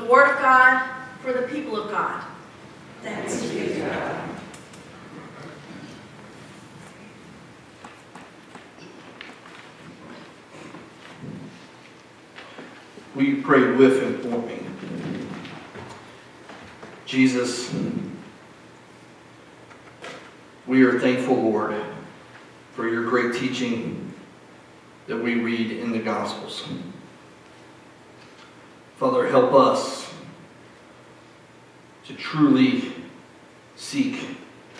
The Word of God for the people of God. Thanks be to God. we pray with and for me? Jesus, we are thankful, Lord, for your great teaching that we read in the Gospels. Father, help us to truly seek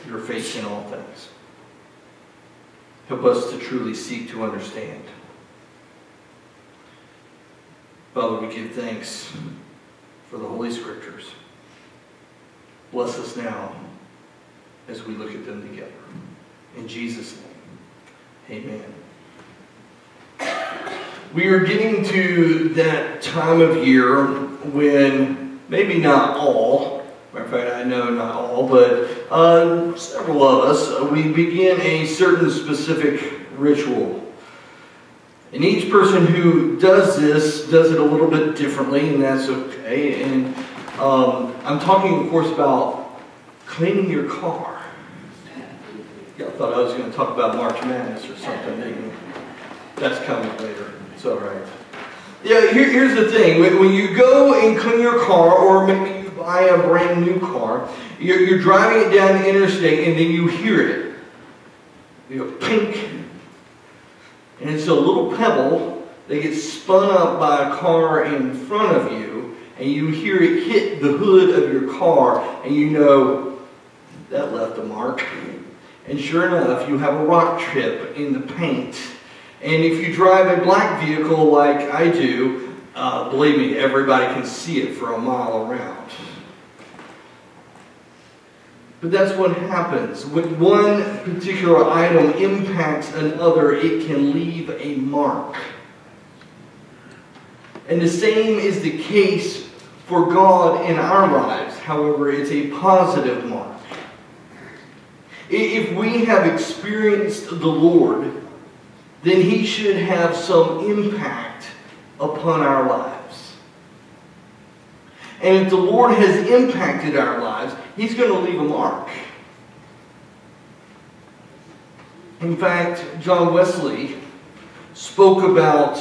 your face in all things. Help us to truly seek to understand. Father, we give thanks for the Holy Scriptures. Bless us now as we look at them together. In Jesus' name, amen. We are getting to that time of year when maybe not all, matter of fact, I know not all, but uh, several of us, uh, we begin a certain specific ritual and each person who does this does it a little bit differently, and that's okay. And um, I'm talking, of course, about cleaning your car. Y'all thought I was going to talk about March Madness or something. That's coming later. It's all right. Yeah, here, here's the thing. When, you go and clean your car, or maybe you buy a brand new car, you're, you're driving it down the interstate, and then you hear it. You go, pink, and it's a little pebble that gets spun up by a car in front of you, and you hear it hit the hood of your car, and you know that left a mark. And sure enough, you have a rock chip in the paint. And if you drive a black vehicle like I do, uh, believe me, everybody can see it for a mile around. But that's what happens. When one particular item impacts another, it can leave a mark. And the same is the case for God in our lives. However, it's a positive mark. If we have experienced the Lord, then He should have some impact upon our lives. And if the Lord has impacted our lives, He's going to leave a mark. In fact, John Wesley spoke about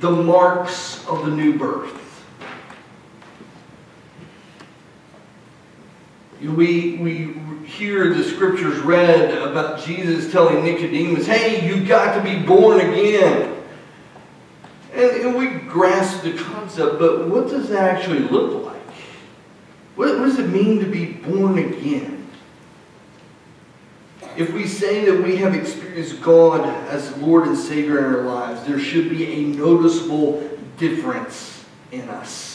the marks of the new birth. We, we hear the scriptures read about Jesus telling Nicodemus, hey, you've got to be born again. And, and we grasp the concept, but what does that actually look like? What, what does it mean to be born again? If we say that we have experienced God as Lord and Savior in our lives, there should be a noticeable difference in us.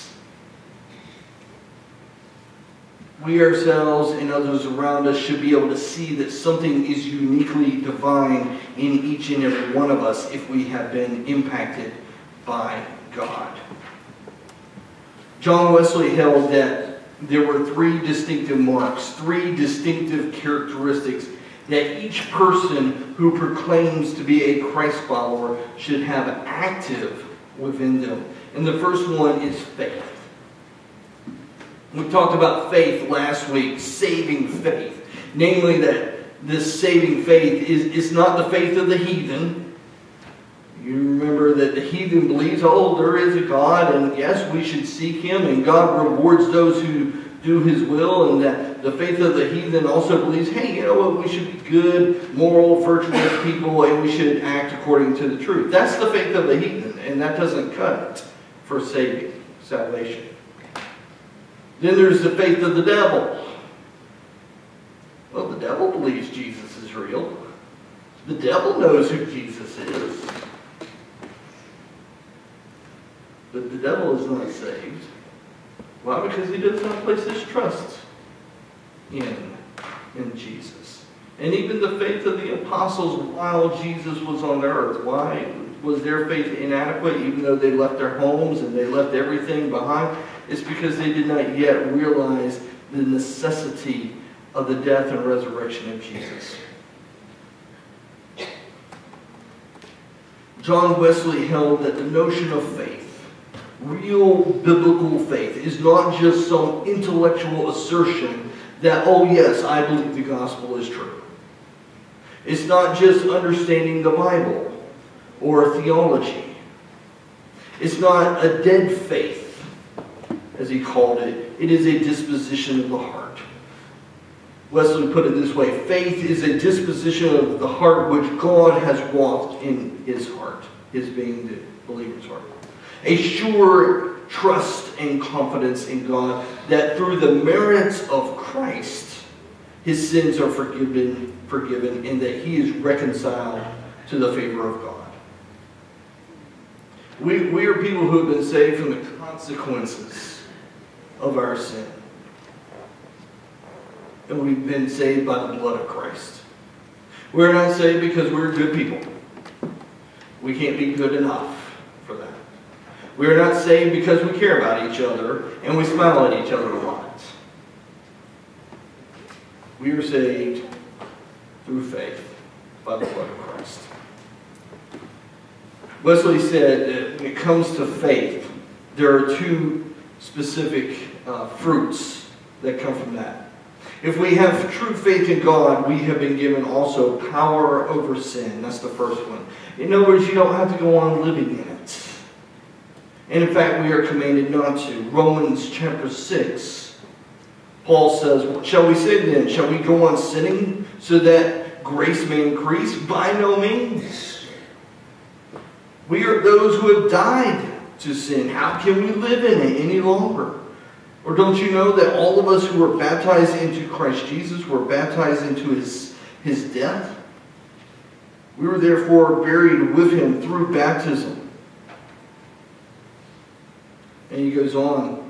We ourselves and others around us should be able to see that something is uniquely divine in each and every one of us if we have been impacted by God. John Wesley held that there were three distinctive marks, three distinctive characteristics that each person who proclaims to be a Christ follower should have active within them. And the first one is faith. We talked about faith last week, saving faith. Namely, that this saving faith is, is not the faith of the heathen. You remember that the heathen believes, oh, there is a God, and yes, we should seek him, and God rewards those who do his will, and that the faith of the heathen also believes, hey, you know what, we should be good, moral, virtuous people, and we should act according to the truth. That's the faith of the heathen, and that doesn't cut it for saving, salvation. Then there's the faith of the devil. Well, the devil believes Jesus is real. The devil knows who Jesus is. But the devil is not saved. Why? Because he does not place his trust in, in Jesus. And even the faith of the apostles while Jesus was on earth. Why was their faith inadequate even though they left their homes and they left everything behind? It's because they did not yet realize the necessity of the death and resurrection of Jesus. John Wesley held that the notion of faith, real biblical faith, is not just some intellectual assertion that, oh yes, I believe the gospel is true. It's not just understanding the Bible or theology. It's not a dead faith as he called it. It is a disposition of the heart. Wesley put it this way faith is a disposition of the heart which God has wrought in his heart, his being the believer's heart. A sure trust and confidence in God that through the merits of Christ, his sins are forgiven, forgiven and that he is reconciled to the favor of God. We, we are people who have been saved from the consequences of our sin. And we've been saved by the blood of Christ. We're not saved because we're good people. We can't be good enough for that. We are not saved because we care about each other and we smile at each other a lot. We are saved through faith by the blood of Christ. Wesley said that when it comes to faith, there are two specific uh, fruits that come from that. If we have true faith in God, we have been given also power over sin. That's the first one. In other words, you don't have to go on living in it. And in fact, we are commanded not to. Romans chapter 6, Paul says, Shall we sin then? Shall we go on sinning so that grace may increase? By no means. We are those who have died to sin. How can we live in it any longer? Or don't you know that all of us who were baptized into Christ Jesus were baptized into his, his death? We were therefore buried with him through baptism. And he goes on.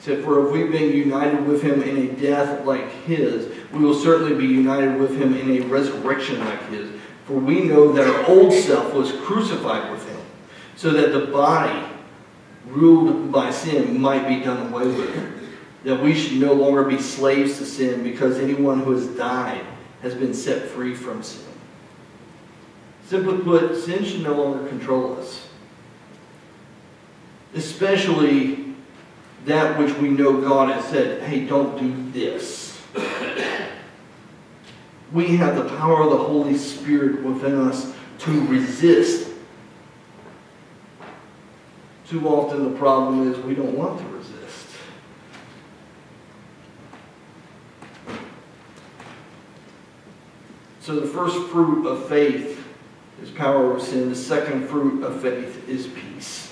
Said, For if we've been united with him in a death like his, we will certainly be united with him in a resurrection like his. For we know that our old self was crucified with him, so that the body ruled by sin might be done away with. That we should no longer be slaves to sin because anyone who has died has been set free from sin. Simply put, sin should no longer control us. Especially that which we know God has said, hey, don't do this. We have the power of the Holy Spirit within us to resist. Too often the problem is we don't want to resist. So the first fruit of faith is power over sin. The second fruit of faith is peace.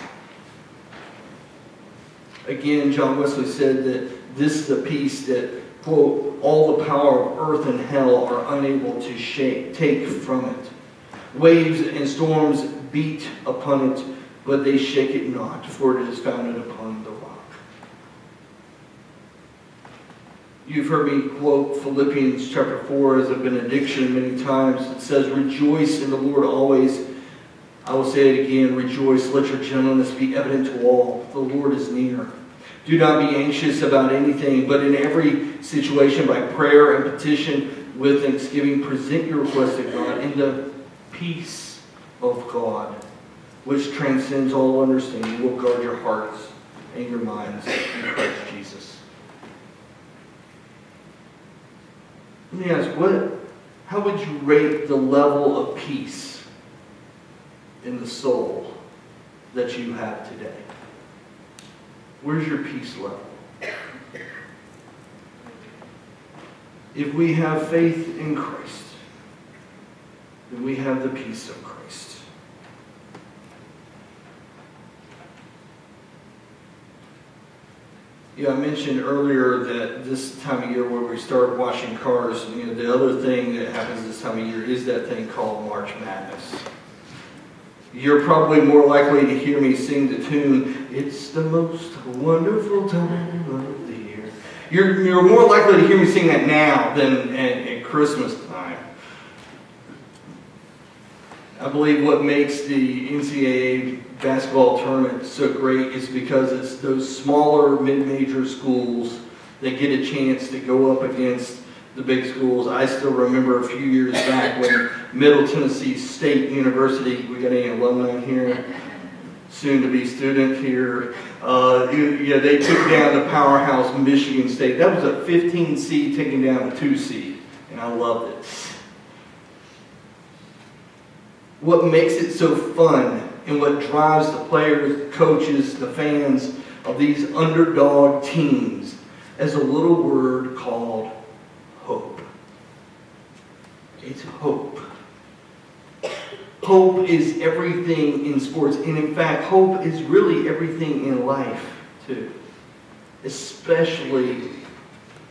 Again, John Wesley said that this is the peace that, quote, all the power of earth and hell are unable to shake, take from it. Waves and storms beat upon it, but they shake it not, for it is founded upon the rock. You've heard me quote Philippians chapter 4 as a benediction many times. It says, Rejoice in the Lord always. I will say it again, rejoice, let your gentleness be evident to all. The Lord is near. Do not be anxious about anything, but in every situation, by prayer and petition, with thanksgiving, present your request to God in the peace of God, which transcends all understanding, will guard your hearts and your minds in Christ Jesus. Let me ask, what, how would you rate the level of peace in the soul that you have today? Where's your peace level? If we have faith in Christ, then we have the peace of Christ. Yeah, I mentioned earlier that this time of year where we start washing cars, you know, the other thing that happens this time of year is that thing called March Madness. You're probably more likely to hear me sing the tune, It's the most wonderful time of the year. You're, you're more likely to hear me sing that now than at, at Christmas time. I believe what makes the NCAA basketball tournament so great is because it's those smaller mid-major schools that get a chance to go up against the big schools. I still remember a few years back when Middle Tennessee State University, we got any alumni here, soon to be student here, uh, yeah, they took down the powerhouse Michigan State. That was a 15 seed taking down a 2 seed, and I loved it. What makes it so fun and what drives the players, the coaches, the fans of these underdog teams is a little word called hope. It's hope. Hope is everything in sports. And in fact, hope is really everything in life, too. Especially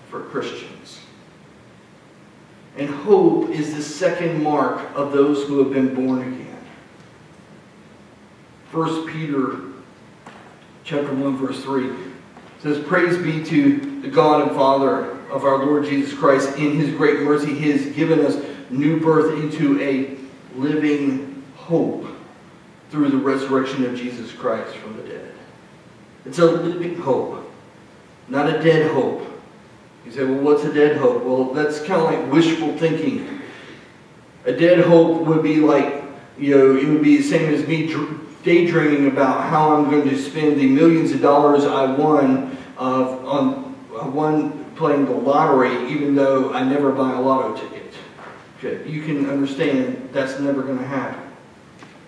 for Christians. And hope is the second mark of those who have been born again. 1 Peter chapter 1, verse 3 says, Praise be to the God and Father of our Lord Jesus Christ, in his great mercy, he has given us new birth into a living hope through the resurrection of Jesus Christ from the dead. It's a living hope, not a dead hope. You say, well, what's a dead hope? Well, that's kind of like wishful thinking. A dead hope would be like, you know, it would be the same as me daydreaming about how I'm going to spend the millions of dollars I won uh, on one playing the lottery even though I never buy a lotto ticket. Okay, you can understand that's never going to happen.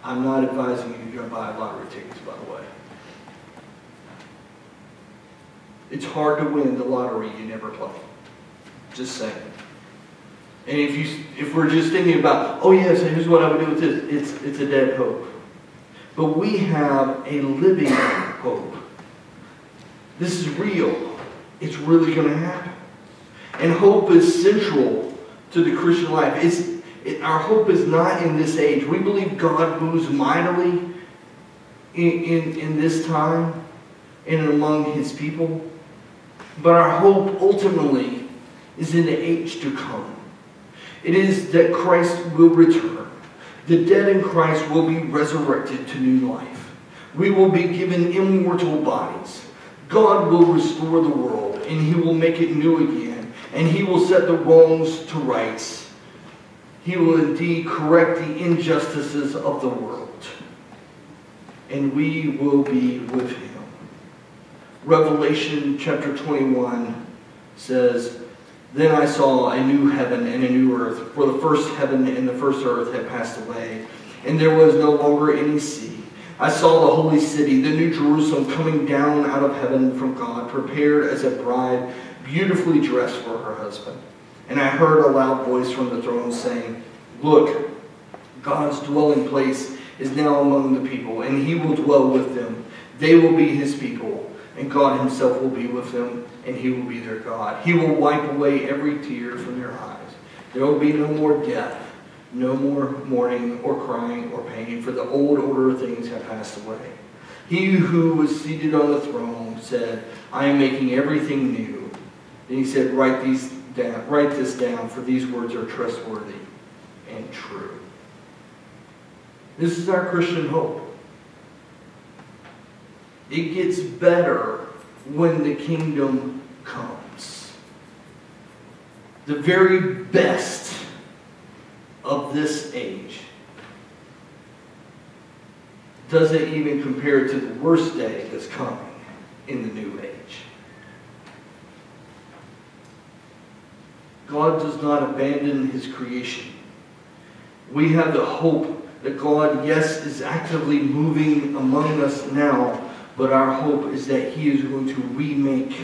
I'm not advising you to go buy lottery tickets, by the way. It's hard to win the lottery you never play. Just saying. And if you if we're just thinking about, oh yes, here's what I would do with this, it's it's a dead hope. But we have a living hope. This is real. It's really going to happen. And hope is central to the Christian life. It's, it, our hope is not in this age. We believe God moves mightily in, in, in this time and among his people. But our hope ultimately is in the age to come. It is that Christ will return. The dead in Christ will be resurrected to new life. We will be given immortal bodies. God will restore the world and he will make it new again. And he will set the wrongs to rights. He will indeed correct the injustices of the world. And we will be with him. Revelation chapter 21 says, Then I saw a new heaven and a new earth, for the first heaven and the first earth had passed away, and there was no longer any sea. I saw the holy city, the new Jerusalem, coming down out of heaven from God, prepared as a bride, beautifully dressed for her husband. And I heard a loud voice from the throne saying, Look, God's dwelling place is now among the people, and he will dwell with them. They will be his people, and God himself will be with them, and he will be their God. He will wipe away every tear from their eyes. There will be no more death no more mourning or crying or pain, for the old order of things have passed away. He who was seated on the throne said, I am making everything new. Then he said, write, these down, write this down, for these words are trustworthy and true. This is our Christian hope. It gets better when the kingdom comes. The very best of this age doesn't even compare to the worst day that's coming in the new age. God does not abandon his creation. We have the hope that God, yes, is actively moving among us now, but our hope is that he is going to remake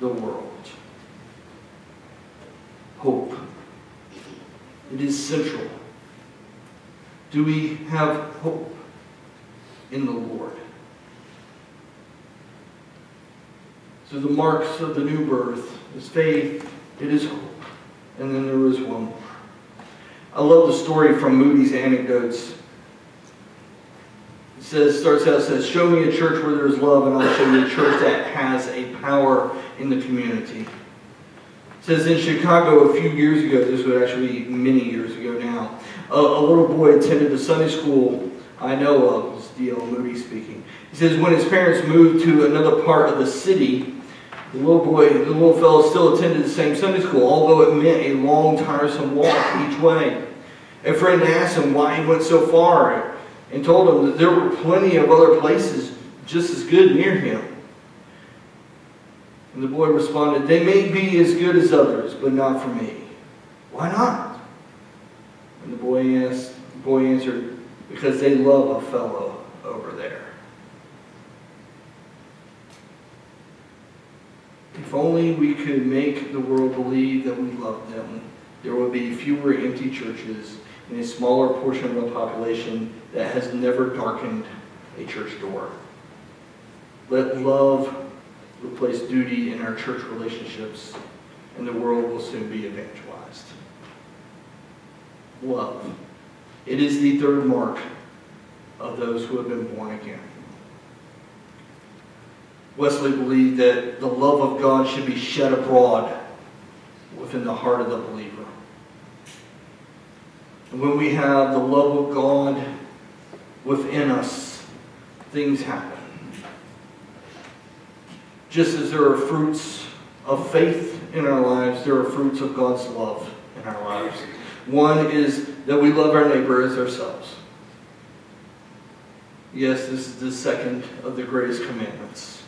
the world. Hope. It is central. Do we have hope in the Lord? So the marks of the new birth is faith, it is hope, and then there is one more. I love the story from Moody's Anecdotes. It says, starts out, says, show me a church where there's love and I'll show you a church that has a power in the community says in Chicago a few years ago, this was actually many years ago now, a, a little boy attended a Sunday school I know of, this D.L. Moody speaking. He says when his parents moved to another part of the city, the little boy, the little fellow still attended the same Sunday school, although it meant a long, tiresome walk each way. A friend asked him why he went so far and told him that there were plenty of other places just as good near him. And the boy responded, They may be as good as others, but not for me. Why not? And the boy asked, the boy answered, Because they love a fellow over there. If only we could make the world believe that we love them, there would be fewer empty churches and a smaller portion of the population that has never darkened a church door. Let love replace duty in our church relationships, and the world will soon be evangelized. Love. It is the third mark of those who have been born again. Wesley believed that the love of God should be shed abroad within the heart of the believer. And when we have the love of God within us, things happen. Just as there are fruits of faith in our lives, there are fruits of God's love in our lives. One is that we love our neighbor as ourselves. Yes, this is the second of the greatest commandments.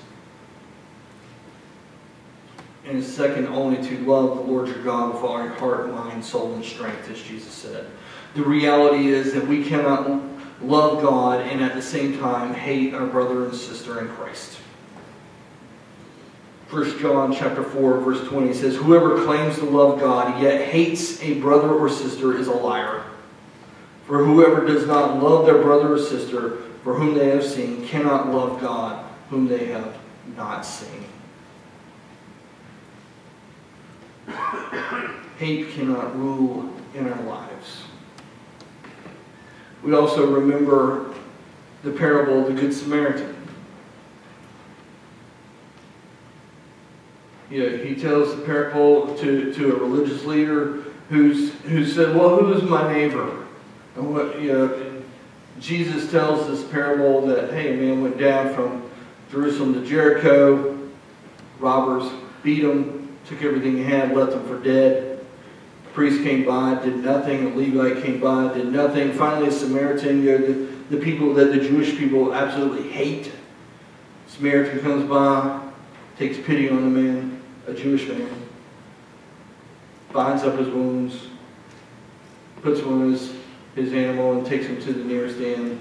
And it's second only to love the Lord your God with all your heart, mind, soul, and strength, as Jesus said. The reality is that we cannot love God and at the same time hate our brother and sister in Christ. 1 John chapter 4, verse 20 says, Whoever claims to love God yet hates a brother or sister is a liar. For whoever does not love their brother or sister for whom they have seen cannot love God whom they have not seen. Hate cannot rule in our lives. We also remember the parable of the Good Samaritan. you know, he tells the parable to, to a religious leader who's, who said, well, who is my neighbor? And what, you know, Jesus tells this parable that, hey, a man went down from Jerusalem to Jericho. Robbers beat him, took everything he had, left him for dead. Priest came by, did nothing. A Levite came by, did nothing. Finally, a Samaritan, the, the people that the Jewish people absolutely hate. Samaritan comes by, takes pity on the man, a Jewish man, binds up his wounds, puts him on his, his animal, and takes him to the nearest inn,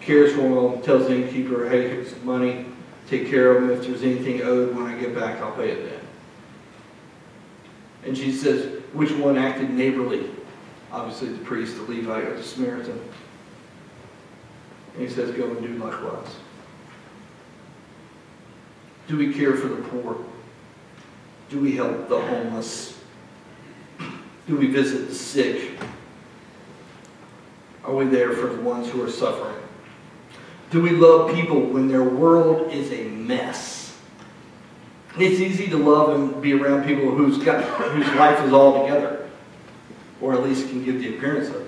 cares for him, tells the innkeeper, hey, here's some money, take care of him. If there's anything owed, when I get back, I'll pay it then. And she says, which one acted neighborly? Obviously, the priest, the Levite, or the Samaritan. And he says, go and do likewise. Do we care for the poor? Do we help the homeless? Do we visit the sick? Are we there for the ones who are suffering? Do we love people when their world is a mess? It's easy to love and be around people who's got whose life is all together, or at least can give the appearance of it.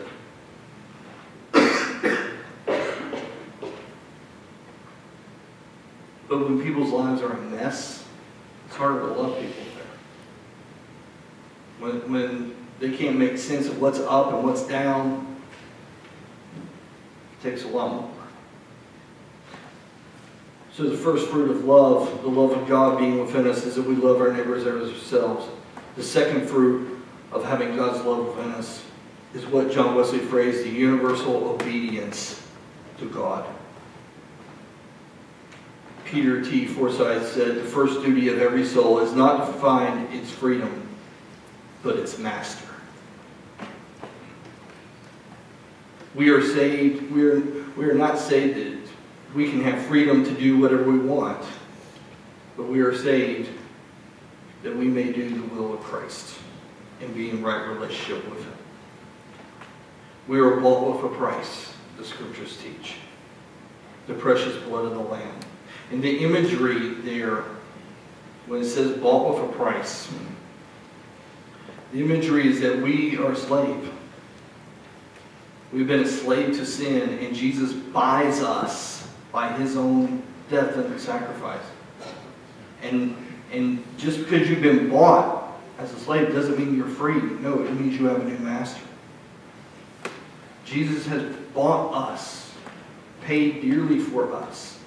but when people's lives are a mess, it's harder to love people there. When, when they can't make sense of what's up and what's down, it takes a lot more. So the first fruit of love, the love of God being within us, is that we love our neighbors as ourselves. The second fruit of having God's love within us is what John Wesley phrased the universal obedience to God. Peter T. Forsyth said, the first duty of every soul is not to find its freedom, but its master. We are saved, we are, we are not saved we can have freedom to do whatever we want, but we are saved that we may do the will of Christ and be in right relationship with Him. We are bought with a price, the scriptures teach. The precious blood of the Lamb. And the imagery there, when it says bought with a price, the imagery is that we are a slave. We've been a slave to sin, and Jesus buys us by his own death and sacrifice. And, and just because you've been bought as a slave doesn't mean you're free. No, it means you have a new master. Jesus has bought us, paid dearly for us.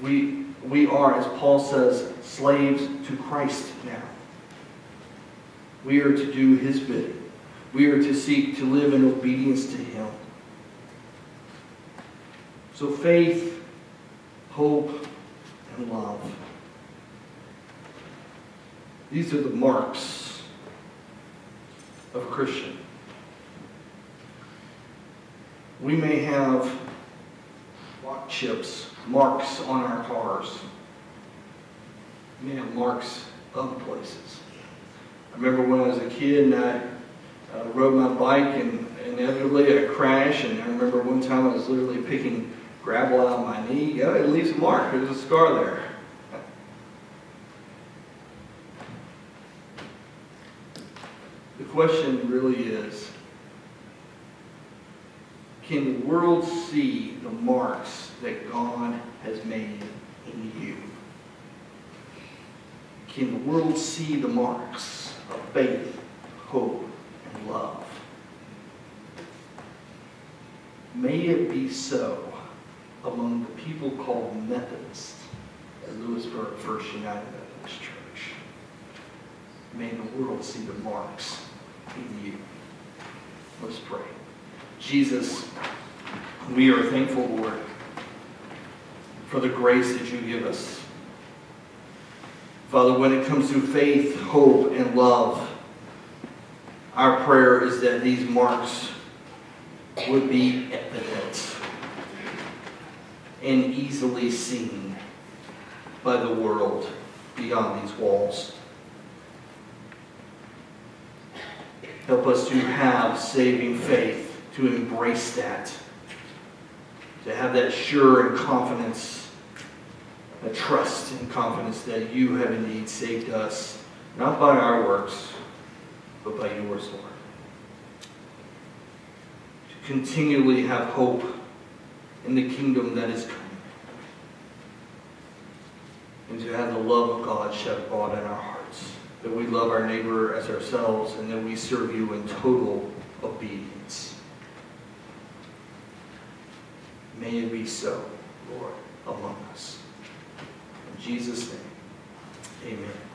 We, we are, as Paul says, slaves to Christ now. We are to do his bidding. We are to seek to live in obedience to him. So faith, hope, and love. These are the marks of a Christian. We may have rock chips, marks on our cars. We may have marks other places. I remember when I was a kid and I uh, rode my bike and inevitably I crashed and I remember one time I was literally picking gravel out of my knee. Yeah, it leaves a mark. There's a scar there. The question really is, can the world see the marks that God has made in you? Can the world see the marks of faith, hope, and love? May it be so among the people called Methodists at Lewisburg First United Methodist Church. May the world see the marks in you. Let's pray. Jesus, we are thankful, Lord, for the grace that you give us. Father, when it comes to faith, hope, and love, our prayer is that these marks would be evident and easily seen by the world beyond these walls. Help us to have saving faith, to embrace that, to have that sure and confidence, a trust and confidence that you have indeed saved us, not by our works, but by yours, Lord. To continually have hope in the kingdom that is coming. And to have the love of God shed abroad in our hearts. that we love our neighbor as ourselves, and that we serve you in total obedience. May it be so, Lord, among us. In Jesus' name, amen.